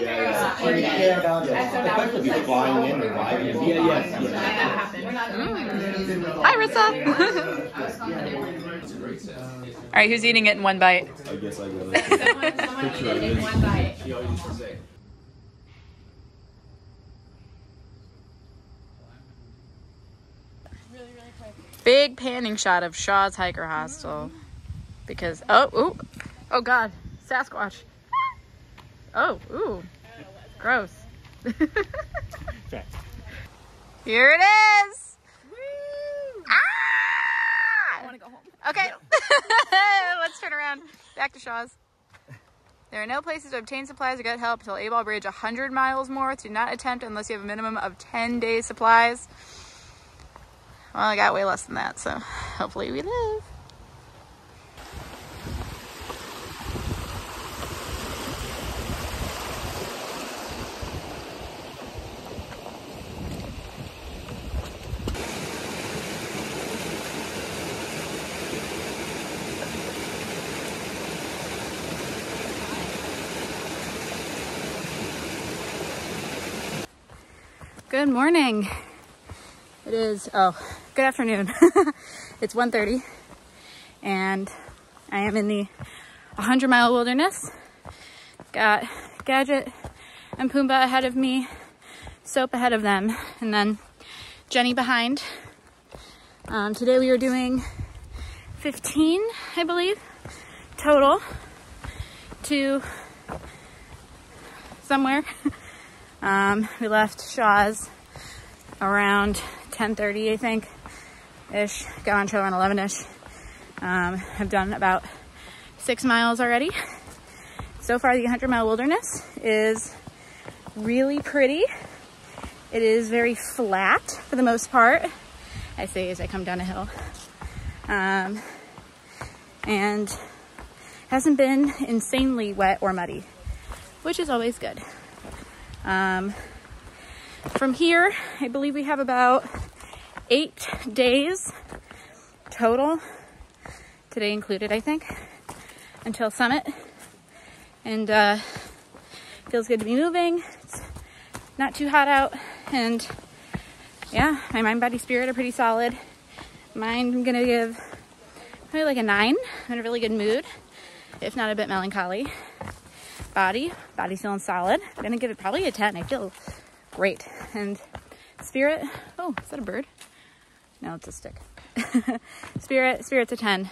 Yeah, yeah. Especially if you're flying in or driving in. Yeah, yeah. Mm. Hi, Rissa. All right, who's eating it in one bite? I guess I got it. in one bite. Big panning shot of Shaw's Hiker Hostel. Because, oh, ooh, oh God, Sasquatch. Oh, ooh, gross. Here it is. Ah! I want to go home. Okay, let's turn around. Back to Shaw's. There are no places to obtain supplies or get help until Abol Bridge 100 miles north. Do not attempt unless you have a minimum of 10 days supplies. Well, I got way less than that, so hopefully we live. Good morning. It is, oh, good afternoon. it's 1.30 and I am in the 100 mile wilderness. Got Gadget and Pumbaa ahead of me, Soap ahead of them, and then Jenny behind. Um, today we are doing 15, I believe, total to somewhere. Um, we left Shaw's around 10:30, I think, ish. Got on trail around 11ish. Um, I've done about six miles already. So far, the 100 mile wilderness is really pretty. It is very flat for the most part. I say as I come down a hill. Um, and hasn't been insanely wet or muddy, which is always good. Um, from here, I believe we have about eight days total, today included, I think, until summit. And uh, feels good to be moving. It's not too hot out, and yeah, my mind, body, spirit are pretty solid. Mind, I'm gonna give probably like a nine. I'm in a really good mood, if not a bit melancholy body. Body's feeling solid. I'm gonna give it probably a 10. I feel great. And spirit, oh, is that a bird? No, it's a stick. spirit, spirit's a 10.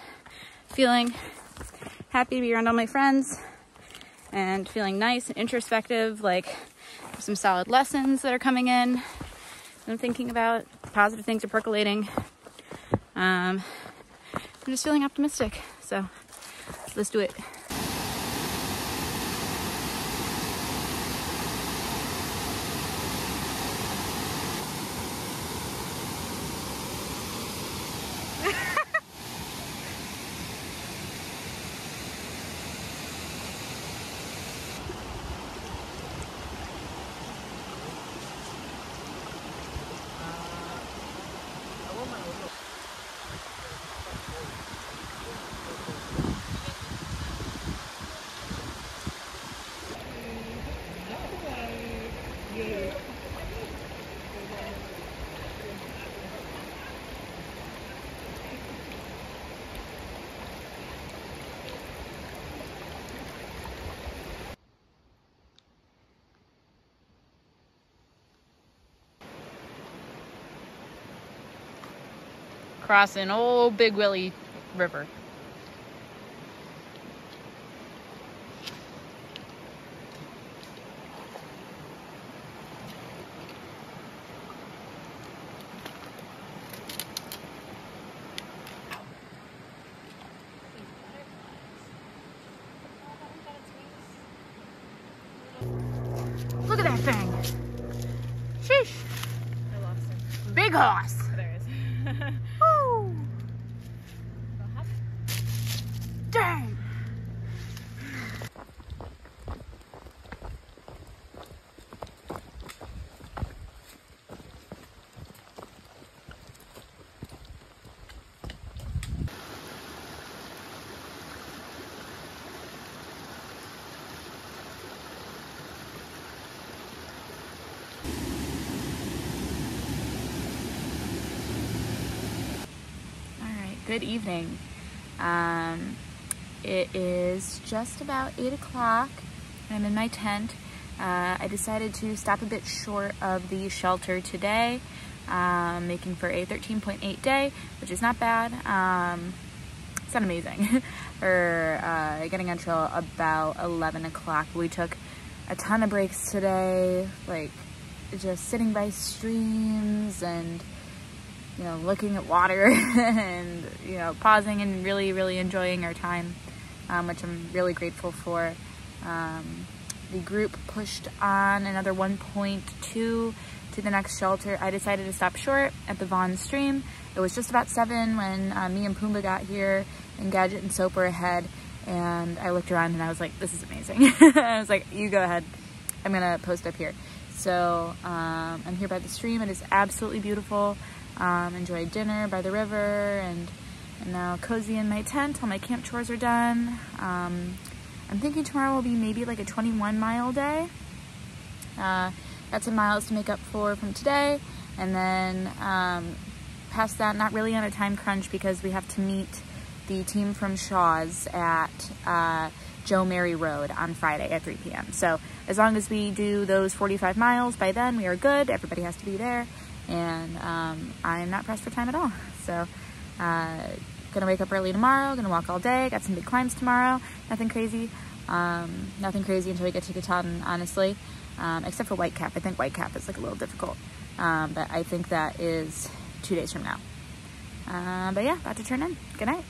Feeling happy to be around all my friends and feeling nice and introspective, like some solid lessons that are coming in. I'm thinking about positive things are percolating. Um, I'm just feeling optimistic. So let's do it. Crossing old Big Willie River. Look at that thing. Sheesh. I lost him. Big horse. There he is. Woo. Dang. Good evening. Um, it is just about 8 o'clock. I'm in my tent. Uh, I decided to stop a bit short of the shelter today, um, making for a 13.8 day, which is not bad. Um, it's not amazing. We're uh, getting on trail about 11 o'clock. We took a ton of breaks today, like just sitting by streams and you know looking at water and you know pausing and really really enjoying our time um, which i'm really grateful for. Um, the group pushed on another 1.2 to the next shelter. I decided to stop short at the Vaughan stream. It was just about seven when uh, me and Pumbaa got here and gadget and soap were ahead and i looked around and i was like this is amazing. I was like you go ahead. I'm gonna post up here so um, I'm here by the stream. It is absolutely beautiful. Um, enjoyed dinner by the river and, now cozy in my tent. All my camp chores are done. Um, I'm thinking tomorrow will be maybe like a 21 mile day. Uh, got some miles to make up for from today. And then um, past that, not really on a time crunch because we have to meet the team from Shaw's at uh, Jo-Mary Road on Friday at 3 p.m. So as long as we do those 45 miles by then, we are good. Everybody has to be there. And um, I'm not pressed for time at all. So uh, gonna wake up early tomorrow, gonna walk all day, got some big climbs tomorrow. Nothing crazy. Um, nothing crazy until we get to Katahdin, honestly. Um, except for Whitecap. I think Whitecap is like a little difficult. Um, but I think that is two days from now. Uh, but yeah, about to turn in. Good night.